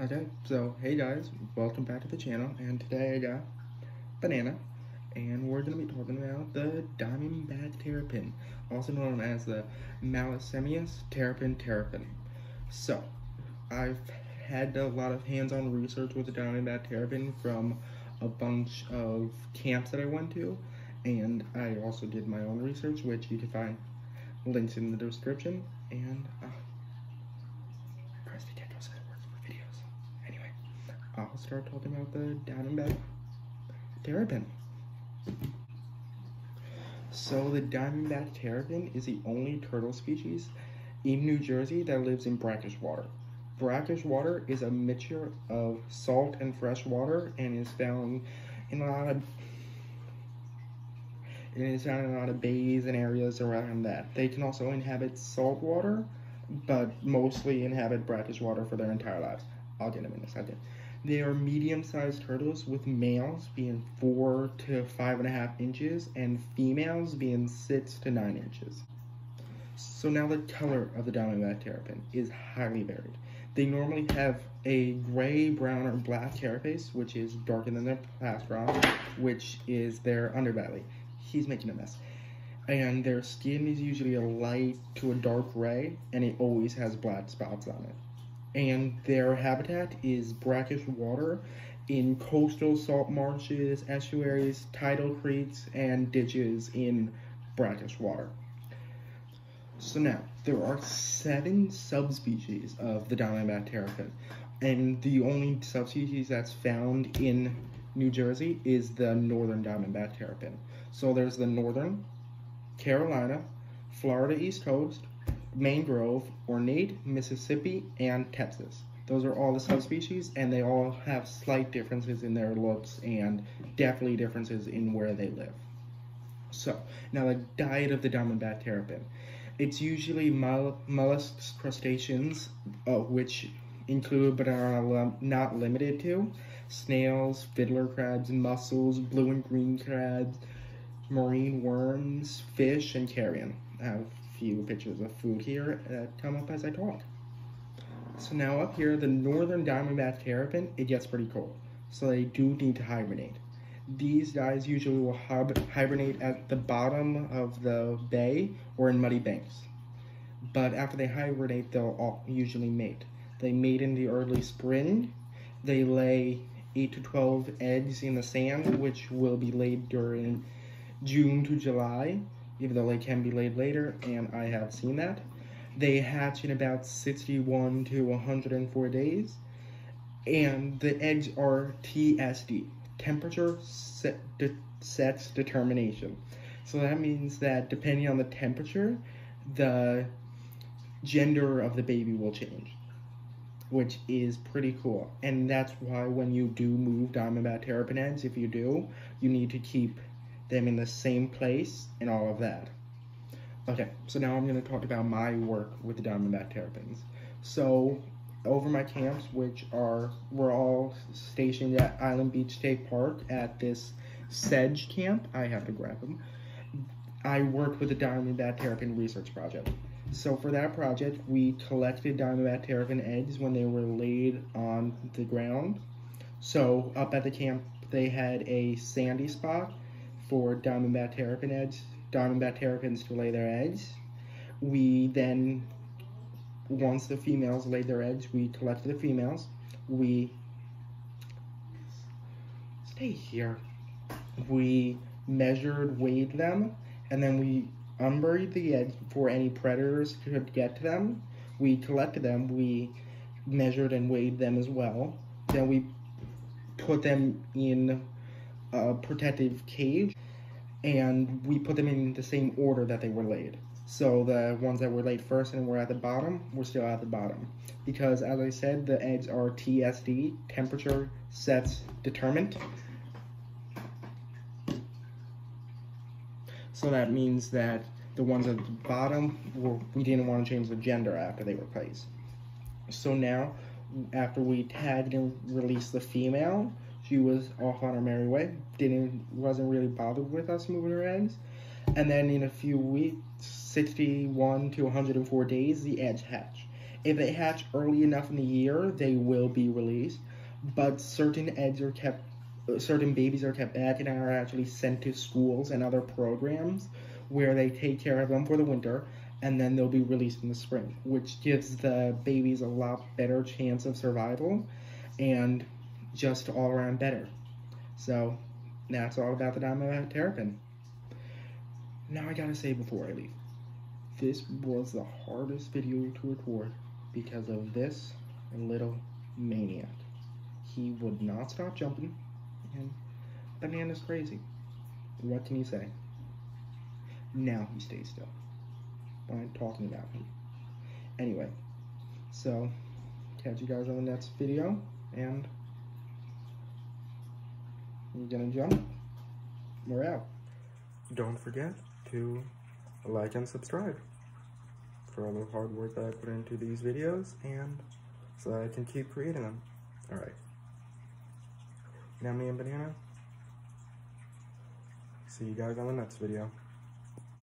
Okay, so hey guys, welcome back to the channel, and today I got Banana, and we're going to be talking about the Diamondback Terrapin, also known as the Malaclemys terrapin terrapin. So, I've had a lot of hands-on research with the Diamondback terrapin from a bunch of camps that I went to, and I also did my own research, which you can find links in the description, and uh, press the title so it works for videos. Anyway, I'll start talking about the Diamondback terrapin. So the Diamondback terrapin is the only turtle species in New Jersey that lives in brackish water. Brackish water is a mixture of salt and fresh water and is found in a lot of and is found in a lot of bays and areas around that. They can also inhabit salt water, but mostly inhabit brackish water for their entire lives. I'll get them in a second. They are medium-sized turtles with males being four to five and a half inches and females being six to nine inches. So now the color of the diamondback terrapin is highly varied. They normally have a gray, brown, or black carapace, which is darker than their plastron, which is their underbelly. He's making a mess. And their skin is usually a light to a dark gray, and it always has black spots on it and their habitat is brackish water in coastal salt marshes, estuaries, tidal creeks, and ditches in brackish water. So now, there are seven subspecies of the diamondback terrapin, and the only subspecies that's found in New Jersey is the northern diamondback terrapin. So there's the northern, Carolina, Florida East Coast, mangrove, ornate, Mississippi, and Texas. Those are all the subspecies, and they all have slight differences in their looks and definitely differences in where they live. So, now the diet of the diamondback terrapin. It's usually moll mollusks, crustaceans, uh, which include but are not limited to snails, fiddler crabs, mussels, blue and green crabs, marine worms, fish, and carrion. I have few pictures of food here that come up as I talk. So now up here, the northern diamondback terrapin, it gets pretty cold. So they do need to hibernate. These guys usually will hibernate at the bottom of the bay or in muddy banks. But after they hibernate, they'll usually mate. They mate in the early spring. They lay 8 to 12 eggs in the sand, which will be laid during June to July even though they can be laid later, and I have seen that. They hatch in about 61 to 104 days, and the eggs are TSD, temperature set de sets determination. So that means that depending on the temperature, the gender of the baby will change, which is pretty cool. And that's why when you do move diamondback terrapin eggs, if you do, you need to keep them in the same place and all of that. Okay, so now I'm going to talk about my work with the Diamondback Terrapins. So, over my camps, which are, we're all stationed at Island Beach State Park at this sedge camp, I have to grab them, I worked with the Diamondback Terrapin Research Project. So for that project, we collected Diamondback Terrapin eggs when they were laid on the ground. So up at the camp, they had a sandy spot for diamondback terrapin eggs, diamondback terrapins to lay their eggs. We then, once the females laid their eggs, we collected the females. We, stay here. We measured, weighed them, and then we unburied the eggs before any predators could get to them. We collected them, we measured and weighed them as well. Then we put them in a protective cage and we put them in the same order that they were laid. So the ones that were laid first and were at the bottom were still at the bottom. Because as I said, the eggs are TSD, temperature sets determined. So that means that the ones at the bottom, were, we didn't want to change the gender after they were placed. So now, after we tagged and released the female, she was off on her merry way. Didn't wasn't really bothered with us moving her eggs. And then in a few weeks, 61 to 104 days, the eggs hatch. If they hatch early enough in the year, they will be released. But certain eggs are kept, certain babies are kept back and are actually sent to schools and other programs where they take care of them for the winter and then they'll be released in the spring, which gives the babies a lot better chance of survival and just all around better. So that's all about the Diamondback Terrapin. Now I gotta say before I leave, this was the hardest video to record because of this little maniac. He would not stop jumping, and Banana's crazy. What can you say? Now he stays still. I'm talking about him. Anyway, so catch you guys on the next video, and you're gonna jump. We're out. Don't forget to like and subscribe for all the hard work that I put into these videos and so that I can keep creating them. Alright. Now me and Banana. See you guys on the next video.